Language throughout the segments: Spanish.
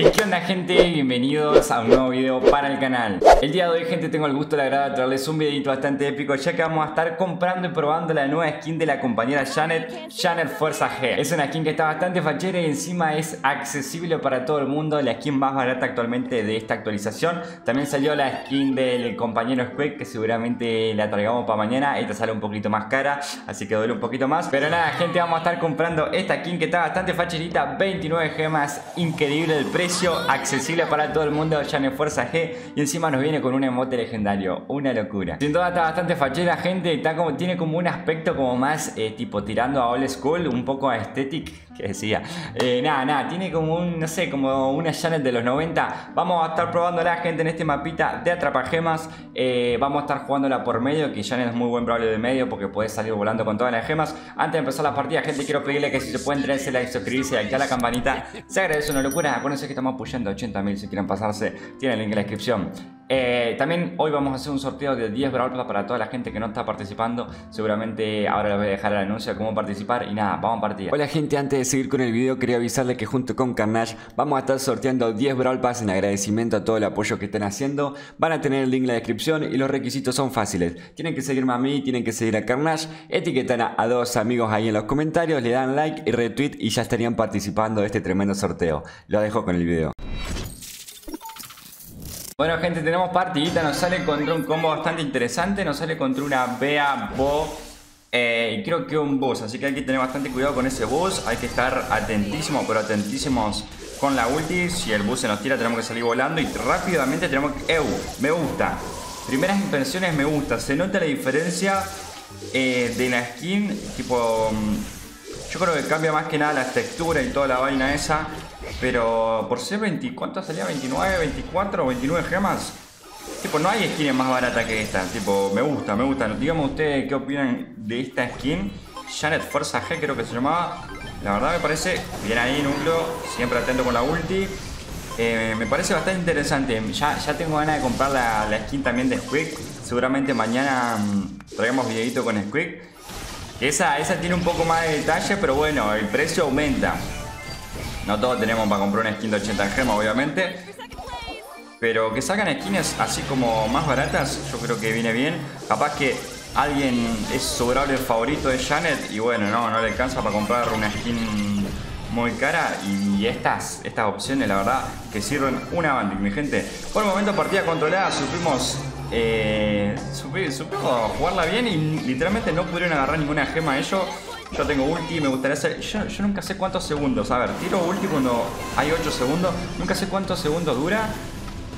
Hey, ¿Qué onda gente? Bienvenidos a un nuevo video para el canal. El día de hoy gente tengo el gusto de agrado de traerles un videito bastante épico Ya que vamos a estar comprando y probando la nueva skin de la compañera Janet Janet Fuerza G. Es una skin que está bastante fachera y encima es accesible para todo el mundo La skin más barata actualmente de esta actualización. También salió la skin del compañero Squeak que seguramente la traigamos para mañana. Esta sale un poquito más cara, así que duele un poquito más. Pero nada gente, vamos a estar comprando esta skin que está bastante facherita 29 gemas, increíble el precio accesible para todo el mundo, Janet Fuerza G. Y encima nos viene con un emote legendario. Una locura. Sin duda está bastante fachera, gente. Está como, tiene como un aspecto como más eh, tipo tirando a old school, un poco aesthetic, que decía. Eh, nada, nada, tiene como un, no sé, como una Janet de los 90. Vamos a estar probando la gente en este mapita de atrapagemas. Eh, vamos a estar jugándola por medio, que Janet es muy buen probable de medio porque puede salir volando con todas las gemas. Antes de empezar la partida, gente, quiero pedirle que si se pueden traerse like, suscribirse y activar la campanita. Se agradece una locura. Acuérdense que estamos apoyando 80.000 si quieren pasarse. Tienen el link en la descripción. Eh, también hoy vamos a hacer un sorteo de 10 Brawl para toda la gente que no está participando. Seguramente ahora les voy a dejar el anuncio de cómo participar. Y nada, vamos a partir. Hola gente, antes de seguir con el video quería avisarles que junto con Carnage vamos a estar sorteando 10 Brawl Pass en agradecimiento a todo el apoyo que están haciendo. Van a tener el link en la descripción y los requisitos son fáciles. Tienen que seguirme a mí, tienen que seguir a Carnage, etiquetan a, a dos amigos ahí en los comentarios, le dan like y retweet y ya estarían participando de este tremendo sorteo. Lo dejo con el video. Bueno gente, tenemos partidita, nos sale contra un combo bastante interesante, nos sale contra una Bea Bo eh, y creo que un boss, así que hay que tener bastante cuidado con ese boss, hay que estar atentísimos, pero atentísimos con la ulti, si el boss se nos tira tenemos que salir volando y rápidamente tenemos que... ¡Ew! Me gusta, primeras impresiones me gusta, se nota la diferencia eh, de la skin, tipo... Yo creo que cambia más que nada la textura y toda la vaina esa. Pero por ser 20, ¿cuánto salía? ¿29, 24, 29 gemas? Tipo, no hay skin más barata que esta. Tipo, me gusta, me gusta. Díganme ustedes qué opinan de esta skin. Janet Forza G creo que se llamaba. La verdad me parece bien ahí, núcleo. Siempre atento con la ulti. Eh, me parece bastante interesante. Ya, ya tengo ganas de comprar la, la skin también de Squeak. Seguramente mañana mmm, traigamos videito con Squeak. Esa, esa tiene un poco más de detalle, pero bueno, el precio aumenta. No todos tenemos para comprar una skin de 80 gemas, obviamente. Pero que salgan skins así como más baratas, yo creo que viene bien. Capaz que alguien es el favorito de Janet y bueno, no, no le alcanza para comprar una skin muy cara y estas, estas opciones la verdad que sirven una banda, mi gente. Por el momento partida controlada, supimos eh, supimos jugarla bien y literalmente no pudieron agarrar ninguna gema ellos. Yo tengo ulti, me gustaría hacer... Yo, nunca sé cuántos segundos. A ver, tiro ulti cuando hay 8 segundos. Nunca sé cuántos segundos dura.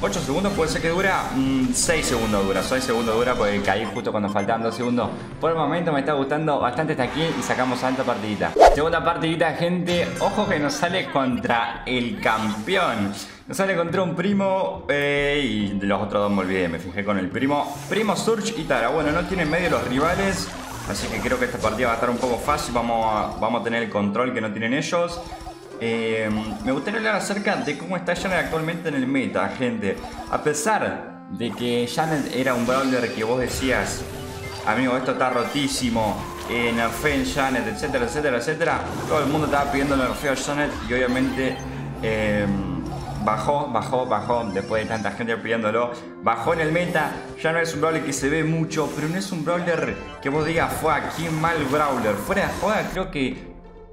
8 segundos puede ser que dura 6 mm, segundos dura, 6 segundos dura porque caí justo cuando faltaban 2 segundos. Por el momento me está gustando bastante hasta aquí y sacamos alta partidita. Segunda partidita, gente. Ojo que nos sale contra el campeón. Nos sale contra un primo eh, y los otros dos me olvidé, me fijé con el primo. Primo Surge y Tara. Bueno, no tienen medio los rivales. Así que creo que esta partida va a estar un poco fácil. Vamos a, vamos a tener el control que no tienen ellos. Eh, me gustaría hablar acerca de cómo está Janet actualmente en el meta, gente. A pesar de que Janet era un brawler que vos decías, amigo, esto está rotísimo, eh, nerfeen Janet, etcétera, etcétera, etcétera. Todo el mundo estaba pidiendo nerfeo a Janet y obviamente eh, bajó, bajó, bajó, después de tanta gente pidiéndolo, bajó en el meta, ya no es un brawler que se ve mucho, pero no es un brawler que vos digas, fue aquí mal brawler, fuera de joda creo que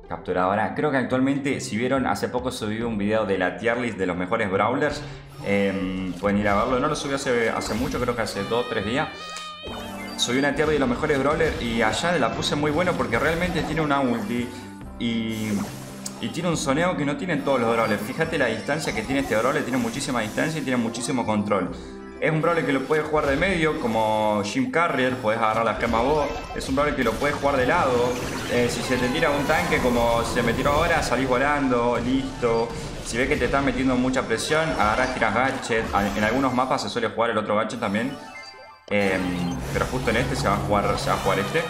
capturadora. Creo que actualmente, si vieron, hace poco subí un video de la tier list de los mejores brawlers. Em, pueden ir a verlo. No lo subí hace, hace mucho, creo que hace 2 o 3 días. Subí una tier list de los mejores brawlers y allá la puse muy bueno porque realmente tiene una ulti y y tiene un soneo que no tienen todos los brawlers. Fíjate la distancia que tiene este brawler, tiene muchísima distancia y tiene muchísimo control. Es un brawler que lo puedes jugar de medio, como Jim Carrier, puedes agarrar la gema vos. Es un brawler que lo puedes jugar de lado. Eh, si se te tira un tanque como se me tiró ahora, salís volando, listo. Si ves que te están metiendo mucha presión, agarras, tiras gadget. En algunos mapas se suele jugar el otro gadget también. Em, pero justo en este se va a jugar, se va a jugar este.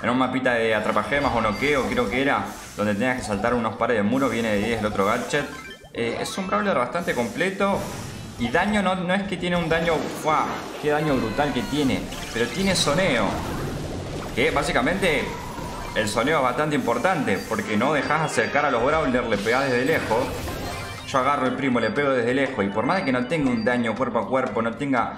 En un mapita de atrapagemas o noqueo, creo que era, donde tenías que saltar unos pares de muros, viene de 10 el otro gadget. Eh, es un brawler bastante completo. Y daño no, no es que tiene un daño, ¡fua! ¡Qué daño brutal que tiene! Pero tiene soneo. Que básicamente el soneo es bastante importante, porque no dejas acercar a los brawlers, le pegás desde lejos. yo agarro el primo, le pego desde lejos y por más que no tenga un daño cuerpo a cuerpo, no tenga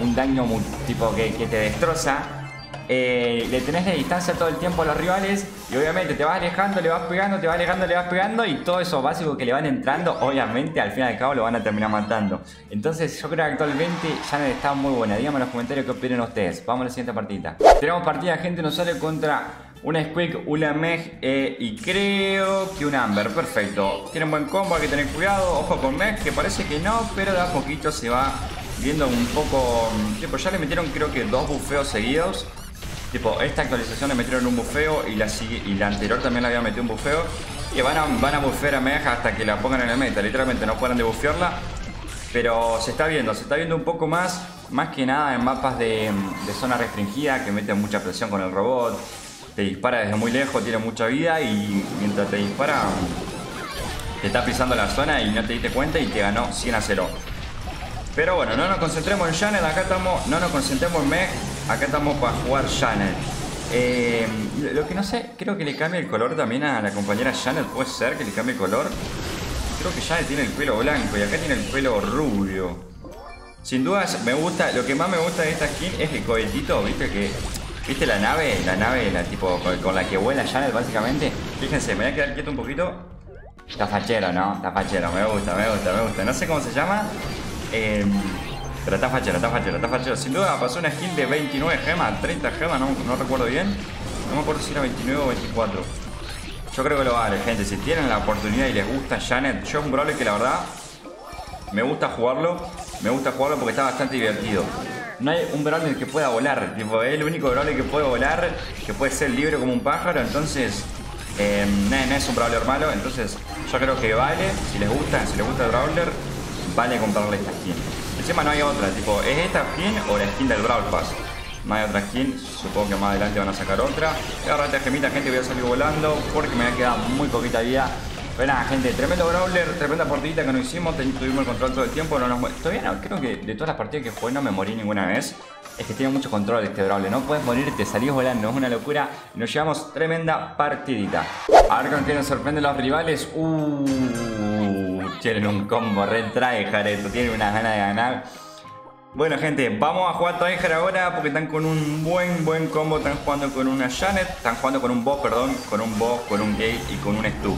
un daño tipo que te destroza, eh, le tenés de distancia todo el tiempo a los rivales y obviamente te vas alejando, le vas pegando, te vas alejando, le vas pegando y todo eso básico que le van entrando, obviamente al fin y al cabo lo van a terminar matando. Entonces yo creo que actualmente Janet está muy buena. Díganme en los comentarios qué opinan ustedes. Vamos a la siguiente partida. Tenemos partida, gente, nos sale contra una Squeak, una Meg eh, y creo que un Amber. Perfecto. Tienen buen combo, hay que tener cuidado. Ojo con Meg, que parece que no, pero de a poquito se va viendo un poco... Mm, ya le metieron creo que dos bufeos seguidos. Tipo, esta actualización le metieron un bufeo y la, y la anterior también le había metido un bufeo. Y van a, van a bufear a Meg hasta que la pongan en el meta. Literalmente no puedan de bufearla. Pero se está viendo, se está viendo un poco más. Más que nada en mapas de, de zona restringida que meten mucha presión con el robot te dispara desde muy lejos, tiene mucha vida y mientras te dispara te está pisando la zona y no te diste cuenta y te ganó 100 a 0. Pero bueno, no nos concentremos en Janet, acá estamos, no nos concentremos en Meg, acá estamos para jugar Janet. Eh, lo que no sé, creo que le cambia el color también a la compañera Janet, puede ser que le cambie el color. Creo que Janet tiene el pelo blanco y acá tiene el pelo rubio. Sin dudas me gusta, lo que más me gusta de esta skin es el cohetito, viste que ¿Viste la nave? La nave, la tipo con, la que vuela Janet básicamente. Fíjense, me voy a quedar quieto un poquito. Está fachero, ¿no? Está fachero, me gusta, me gusta, me gusta. No sé cómo se llama. Em, pero está fachero, está fachero, está fachero. Sin duda pasó una skin de 29 gemas, 30 gemas, no, no recuerdo bien. No me acuerdo si era 29 o 24. Yo creo que lo vale, gente. Si tienen la oportunidad y les gusta Janet, yo es un brawler que la verdad me gusta jugarlo. Me gusta jugarlo porque está bastante divertido no hay un brawler que pueda volar. Es el único brawler que puede volar, que puede ser libre como un pájaro. Entonces, eh, no, es un brawler malo. Entonces, yo creo que vale. Si les gusta, si les gusta el brawler, vale comprarle esta skin. Encima no hay otra, tipo, ¿es esta skin o la skin del Brawl Pass? No hay otra skin, supongo que más adelante van a sacar otra. Agarra esta gemita, gente, voy a salir volando porque me ha quedado muy poquita vida pero nada, gente, tremendo brawler, tremenda partidita que nos hicimos, tuvimos el control todo el tiempo, no nos Todavía no, creo que de todas las partidas que jugué no me morí ninguna vez. Es que tiene mucho control este brawler, no puedes morir, te salís volando, es una locura. Nos llevamos tremenda partidita. A ver con qué nos sorprenden los rivales. Uh, tienen un combo re tryhard esto, tienen unas ganas de ganar. Bueno gente, vamos a jugar tryhard ahora porque están con un buen buen combo, están jugando con una Janet, están jugando con un boss, perdón, con un boss, con un gate y con un Stu.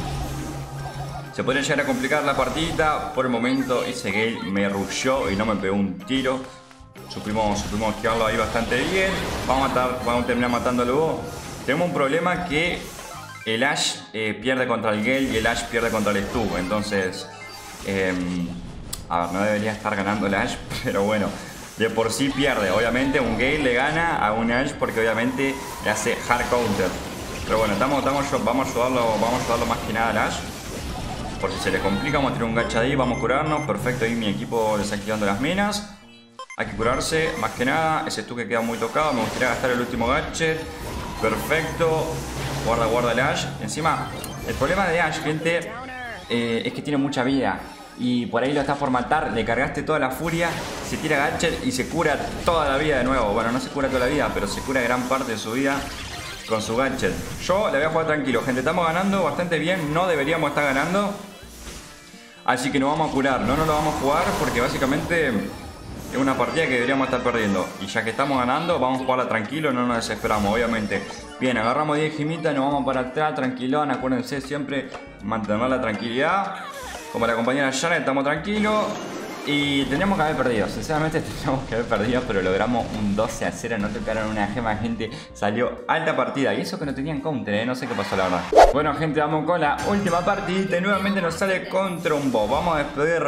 Se podría llegar a complicar la partida. Por el momento ese gay me rushó y no me pegó un tiro. Supimos, supimos quedarlo ahí bastante bien. Vamos a, matar, vamos a terminar matándolo. Tenemos un problema que el Ash eh, pierde contra el Gale y el Ash pierde contra el Stu. Entonces, em, a ver, no debería estar ganando el Ash, pero bueno, de por sí pierde. Obviamente un Gale le gana a un Ash porque obviamente le hace hard counter. Pero bueno, estamos, estamos, vamos, a ayudarlo, vamos a ayudarlo más que nada al Ash. Por si se le complica, vamos a tirar un gacha ahí, vamos a curarnos. Perfecto, ahí mi equipo desactivando las minas. Hay que curarse, más que nada. Ese que queda muy tocado. Me gustaría gastar el último gadget. Perfecto. Guarda, guarda el Ash. Encima, el problema de Ash, gente, eh, es que tiene mucha vida. Y por ahí lo está por matar, le cargaste toda la furia, se tira gadget y se cura toda la vida de nuevo. Bueno, no se cura toda la vida, pero se cura gran parte de su vida con su gadget. Yo le voy a jugar tranquilo, gente. Estamos ganando bastante bien. No deberíamos estar ganando. Así que nos vamos a curar. No nos lo vamos a jugar porque básicamente es una partida que deberíamos estar perdiendo. Y ya que estamos ganando, vamos a jugarla tranquilo. No nos desesperamos, obviamente. Bien, agarramos 10 gemitas. Nos vamos para atrás, tranquilón. Acuérdense siempre mantener la tranquilidad. Como la compañera Janet, estamos tranquilos. Y teníamos que haber perdido, sinceramente teníamos que haber perdido, pero logramos un 12 a 0, no tocaron una gema, gente, salió alta partida. Y eso que no tenían counter, ¿eh? no sé qué pasó la verdad. Bueno gente, vamos con la última partida y nuevamente nos sale contra un boss. Vamos a despedir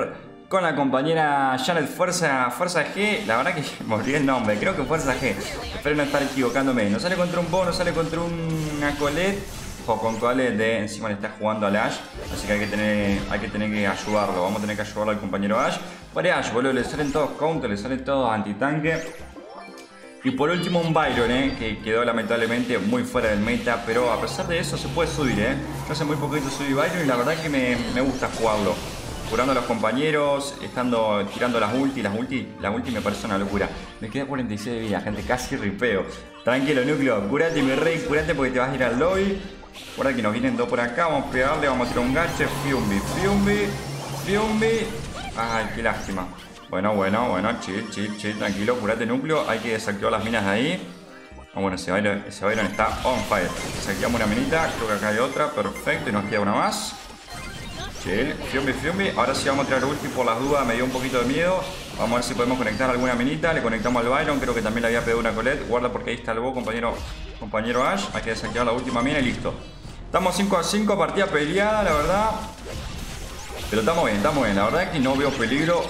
con la compañera Janet Fuerza, Fuerza G. La verdad que me olvidé el nombre, creo que Fuerza G. Espero no estar equivocándome. Nos sale contra un boss, nos sale contra una Colette con Cole de encima le está jugando al Ash. Así que hay que tener, hay que, tener que ayudarlo. Vamos a tener que ayudarlo al compañero Ash. Por Ash, boludo, le salen todos counter, le salen todos antitanque. Y por último un Byron, eh, que quedó lamentablemente muy fuera del meta, pero a pesar de eso se puede subir, eh. Yo hace muy poquito subí Byron y la verdad que me, me gusta jugarlo. Curando a los compañeros, estando tirando las ulti, las ulti, la ulti me parece una locura. Me queda 46 de vida, gente, casi ripeo. Tranquilo, núcleo, curate mi rey, curate porque te vas a ir al lobby. Por aquí nos vienen dos por acá, vamos a pegarle, vamos a tirar un gache, Fiumbi, Fiumbi. Fiumbi. Ay, qué lástima. Bueno, bueno, bueno, chill, chill, chill, tranquilo, curate núcleo. Hay que desactivar las minas de ahí. Ah, bueno, ese Byron, ese Byron está on fire. Desactivamos una minita, creo que acá hay otra, perfecto, y nos queda una más. Chill, Fiumbi, Fiumbi. Ahora sí vamos a tirar ulti por las dudas, me dio un poquito de miedo. Vamos a ver si podemos conectar alguna minita. Le conectamos al Byron, creo que también le había pedido una Colette. Guarda porque ahí está el bo, compañero, compañero Ash. Hay que desactivar la última mina y listo. Estamos 5 a 5, partida peleada, la verdad. Pero estamos bien, estamos bien. La verdad es que no veo peligro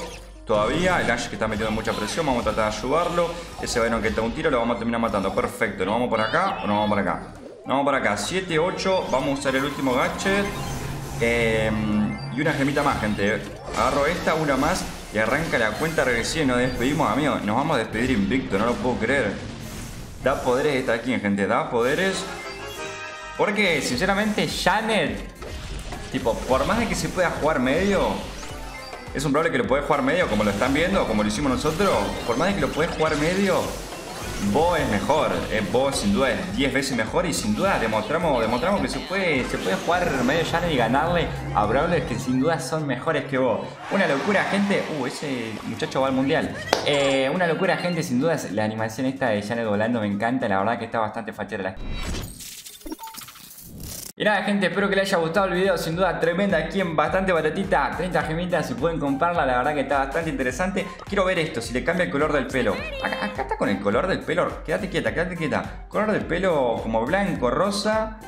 todavía. El Ash que está metiendo mucha presión, vamos a tratar de ayudarlo. Ese Venom que está un tiro lo vamos a terminar matando. Perfecto, ¿nos vamos por acá o nos vamos por acá? Nos vamos por acá. 7, 8, vamos a usar el último gadget. Em, y una gemita más, gente. Agarro esta, una más y arranca la cuenta regresiva y nos despedimos, amigos. Nos vamos a despedir invicto, no lo puedo creer. Da poderes esta aquí, gente. Da poderes. Porque, sinceramente, Janet, tipo, por más de que se pueda jugar medio, es un probable que lo puede jugar medio, como lo están viendo, como lo hicimos nosotros. Por más de que lo puede jugar medio, Bo es mejor. Eh, Bo sin duda es 10 veces mejor y sin duda demostramos, demostramos que se puede, se puede jugar medio Janet y ganarle a brawlers que sin duda son mejores que Bo. Una locura, gente. Uh, ese muchacho va al mundial. Eh, una locura, gente. Sin duda la animación esta de Janet volando me encanta. La verdad que está bastante fachera la y nada gente, espero que les haya gustado el video, sin duda tremenda aquí en bastante baratita, 30 gemitas si pueden comprarla, la verdad que está bastante interesante. Quiero ver esto, si le cambia el color del pelo. Acá, acá está con el color del pelo, quédate quieta, quédate quieta. Color del pelo como blanco, rosa,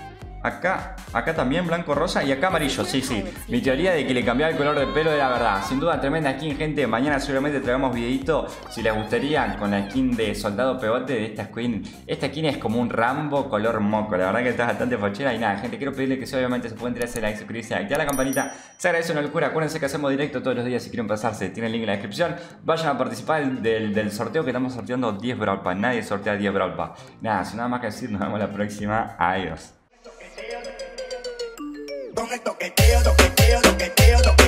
Acá, acá también blanco rosa y acá amarillo, sí, sí. Mi teoría de que le cambiaba el color del pelo era verdad. Sin duda tremenda skin, gente. Mañana seguramente traigamos videito si les gustaría con la skin de soldado pegote de esta skin. Esta skin es como un Rambo color moco. La verdad que está bastante fachera. Y nada, gente, quiero pedirle que si obviamente se pueden tirar ese like, suscribirse, activar la campanita. Se agradece una locura. Acuérdense que hacemos directo todos los días si quieren pasarse. Tienen el link en la descripción. Vayan a participar del, sorteo que estamos sorteando 10 Brawl Nadie sortea 10 Brawl Nada, sin nada más que decir, nos vemos la próxima. Adiós con el toqueteo, toqueteo, toqueteo, toqueteo.